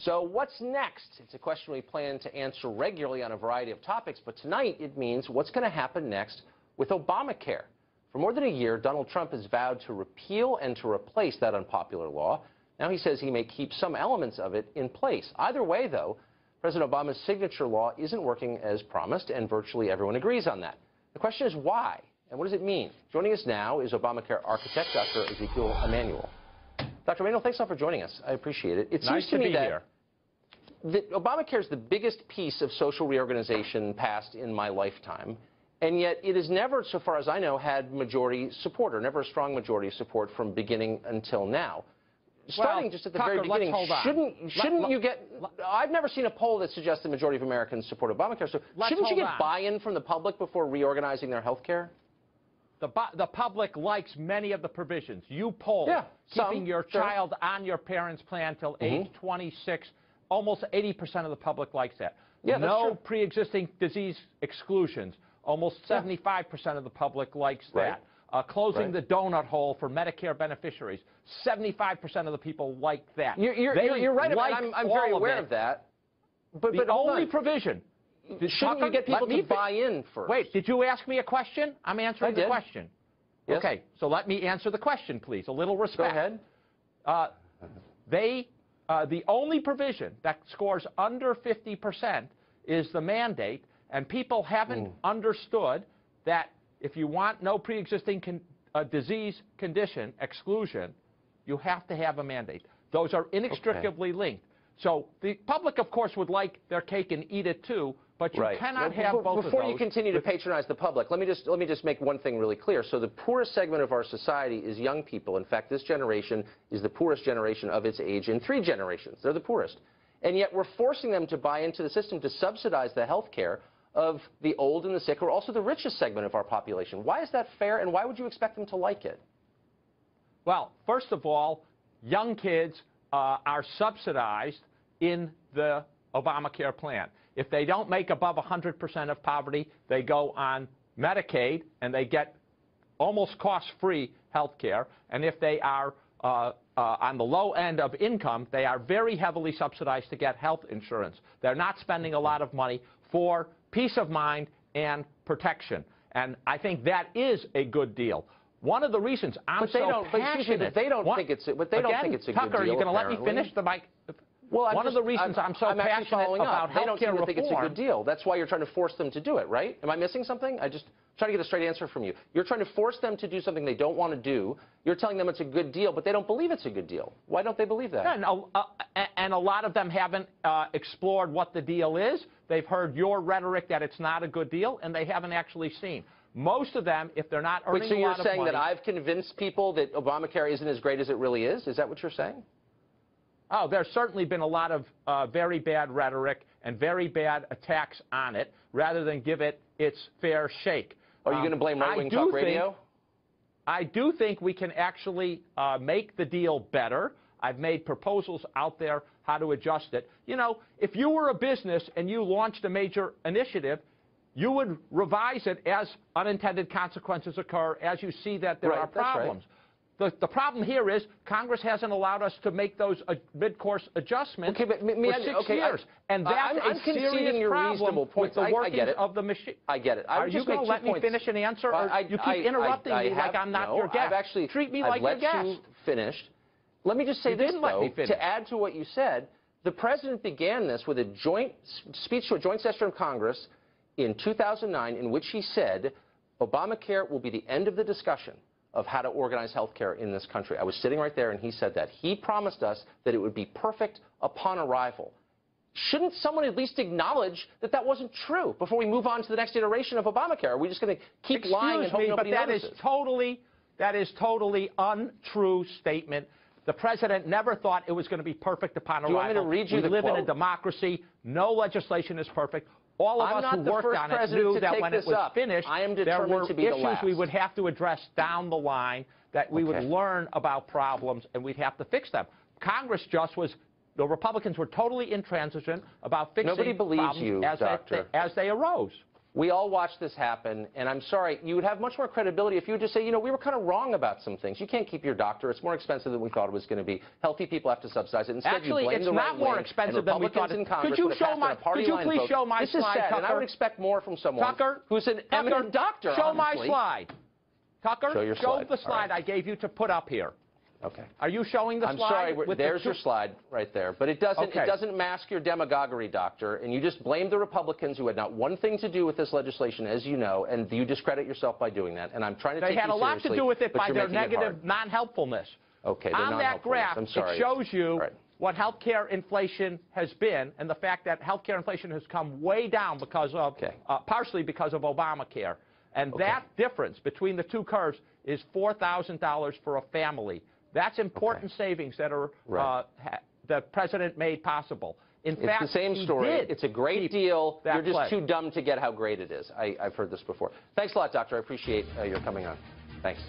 So what's next? It's a question we plan to answer regularly on a variety of topics, but tonight it means what's going to happen next with Obamacare. For more than a year, Donald Trump has vowed to repeal and to replace that unpopular law. Now he says he may keep some elements of it in place. Either way, though, President Obama's signature law isn't working as promised, and virtually everyone agrees on that. The question is why, and what does it mean? Joining us now is Obamacare architect Dr. Ezekiel Emanuel. Dr. Emanuel, thanks a lot for joining us. I appreciate it. It nice seems to, to me be that here. That Obamacare is the biggest piece of social reorganization passed in my lifetime, and yet it has never, so far as I know, had majority support, or never a strong majority support from beginning until now. Starting Well, just at the Tucker, very beginning, shouldn't shouldn't let- you get? I've never seen a poll that suggests the majority of Americans support Obamacare. So shouldn't you get buy-in from the public before reorganizing their health care? The, the public likes many of the provisions. You polled Yeah, some, keeping your sure. child on your parent's plan till mm-hmm. age 26. Almost 80% of the public likes that. Yeah, no pre-existing disease exclusions. Almost 75% of the public likes Right. that. Uh, closing Right. the donut hole for Medicare beneficiaries. 75% of the people like that. You're, you're, you're, right. like about I'm, I'm very aware it. of that. But, The but only on. provision. shouldn't Tucker, you get people to buy in first? Wait, did you ask me a question? I'm answering I the did. question. Yes. Okay, so let me answer the question, please. A little respect. Go ahead. Uh, they, uh, the only provision that scores under 50% is the mandate, and people haven't Hmm. understood that if you want no pre-existing con- uh, disease condition exclusion, you have to have a mandate. Those are inextricably linked. So the public, of course, would like their cake and eat it too, but you Right. cannot Well, have be- both Before of those. you continue to patronize the public, let me just let me just make one thing really clear. So the poorest segment of our society is young people. In fact, this generation is the poorest generation of its age in three generations. They're the poorest. And yet we're forcing them to buy into the system to subsidize the health care of the old and the sick, who are also the richest segment of our population. Why is that fair, and why would you expect them to like it? Well, first of all, young kids uh, are subsidized in the Obamacare plan. If they don't make above 100% of poverty, they go on Medicaid and they get almost cost-free health care. And if they are uh, uh, on the low end of income, they are very heavily subsidized to get health insurance. They're not spending a lot of money for peace of mind and protection. And I think that is a good deal. One of the reasons I'm But they so don't- me, but they don't One- think it's a- but they don't Again, think it's a good deal. Tucker, are you going to let me finish the mic? Well, I'm One of the reasons I'm, so I'm passionate following about up. They don't seem to think it's a reform. good deal. That's why you're trying to force them to do it, right? Am I missing something? I just trying to get a straight answer from you. You're trying to force them to do something they don't want to do. You're telling them it's a good deal, but they don't believe it's a good deal. Why don't they believe that? And a, uh, and a lot of them haven't uh, explored what the deal is. They've heard your rhetoric that it's not a good deal, and they haven't actually seen. Most of them, if they're not earning Wait, so you're saying money, that I've convinced people that Obamacare isn't as great as it really is? Is that what you're saying? Oh, there's certainly been a lot of uh, very bad rhetoric and very bad attacks on it, rather than give it its fair shake. Are you Um, going to blame right-wing talk radio? I do think we can actually uh, make the deal better. I've made proposals out there how to adjust it. You know, if you were a business and you launched a major initiative, you would revise it as unintended consequences occur, as you see that there Right, are that's right. The, the problem here is Congress hasn't allowed us to make those uh, mid-course adjustments Okay, but me- me- for six okay, I- years. and that's I'm- I'm a serious your problem reasonable with points. the I- I get it. of the machine. I get it. I Are would you just going to let two me finish an answer, or I- you keep I- interrupting I- I me like I'm not no, your guest? I've actually Treat me I've like your you guest. finished. Let me just say You this, though, to add to what you said. The president began this with a joint speech to a joint session of Congress in 2009, in which he said, "Obamacare will be the end of the discussion." Of how to organize health care in this country. I was sitting right there and he said that. He promised us that it would be perfect upon arrival. Shouldn't someone at least acknowledge that that wasn't true before we move on to the next iteration of Obamacare? Are we just going to keep lying and Excuse hope me, but nobody that is notices? totally, that is totally untrue statement. The president never thought it was going to be perfect upon arrival. you want me to read you we the live in a democracy. No legislation is perfect. All of I'm us who the worked on it knew that when it was up. finished, I am there were to be the issues last. we would have to address down the line, that we would learn about problems, and we'd have to fix them. Congress just was. The Republicans were totally intransigent about fixing Nobody believes problems you, as, Doctor. They, as they arose. We all watched this happen, and I'm sorry, you would have much more credibility if you would just say, you know, we were kind of wrong about some things. You can't keep your doctor. It's more expensive than we thought it was going to be. Healthy people have to subsidize it. Instead, Actually, it's not right more expensive than we thought it- in Congress Could you show my- could you please vote. show my this is slide, sad, and I would expect more from someone Tucker, who's an Tucker, eminent doctor. Show my slide. Tucker, Show your slide. the slide right. I gave you to put up here. Okay. Are you showing the I'm slide? sorry. with the There's two- your slide right there, but it doesn't. Okay. It doesn't mask your demagoguery, doctor. And you just blame the Republicans who had not one thing to do with this legislation, as you know, and you discredit yourself by doing that. And I'm trying to take you seriously. They take had a lot to do with it by their negative non-helpfulness. Okay, On that graph, I'm sorry. it shows you right. what healthcare inflation has been and the fact that healthcare inflation has come way down because of, Okay. uh, partially because of Obamacare. And that difference between the two curves is $4,000 for a family. That's important savings that are Right. uh, ha- the president made possible. In It's fact, the same story. It's a great deal. that You're just too dumb to get how great it is. I, I've heard this before. Thanks a lot, doctor. I appreciate uh, your coming on. Thanks.